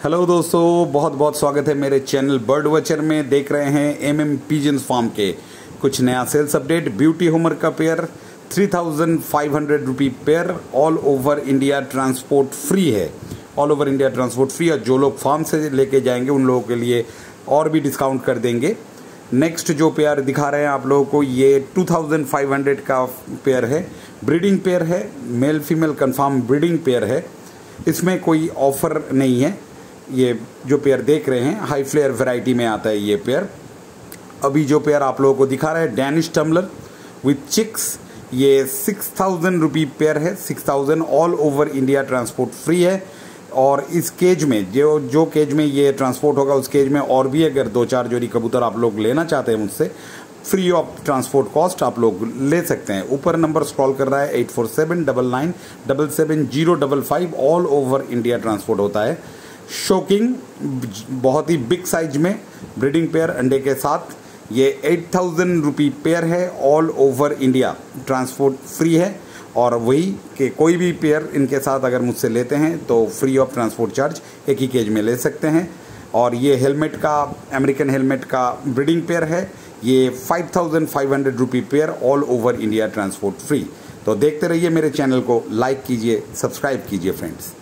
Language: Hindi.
हेलो दोस्तों। बहुत बहुत स्वागत है मेरे चैनल बर्ड वचर में। देख रहे हैं एम एम पीजन फार्म के कुछ नया सेल्स अपडेट ब्यूटी होमर का pair three thousand five hundred rupee pair all over India transport free है। All over India transport free और जो लोग फार्म से लेके जाएँगे, उन लोगों के लिए और भी डिस्काउंट कर देंगे। नेक्स्ट जो पेयर दिखा रहे हैं आप लोगों को, ये 2500 का पेयर है। ब्रीडिंग पेयर है। Male female confirm breeding pair है। इसमें कोई ऑफ़र नहीं है। ये जो पेयर देख रहे हैं हाई फ्लेयर वैरायटी में आता है ये पेयर। अभी जो पेयर आप लोगों को दिखा रहा है डैनिश टम्बलर विथ चिक्स ये सिक्स थाउज़ेंड रुपी पेयर है। Six thousand all over India transport free है। और इस केज में, जो जो केज में ये ट्रांसपोर्ट होगा, उस केज में और भी अगर दो चार जोड़ी कबूतर आप लोग लेना चाहते हैं मुझसे फ्री ऑफ़ ट्रांसपोर्ट कॉस्ट आप लोग ले सकते हैं। ऊपर नंबर स्क्रॉल कर रहा है eight four seven double nine double seven zero double five all over India transport होता है। शोकिंग बहुत ही बिग साइज़ में ब्रीडिंग पेयर अंडे के साथ। ये एट थाउज़ेंड रुपी पेयर है all over India transport free है और वही कि कोई भी पेयर इनके साथ अगर मुझसे लेते हैं तो फ्री ऑफ़ ट्रांसपोर्ट चार्ज एक ही केज में ले सकते हैं। और ये हेलमेट का अमेरिकन हेलमेट का ब्रीडिंग पेयर है। ये five thousand five hundred rupee pair all over India transport free तो देखते रहिए मेरे चैनल को लाइक कीजिए सब्सक्राइब कीजिए फ्रेंड्स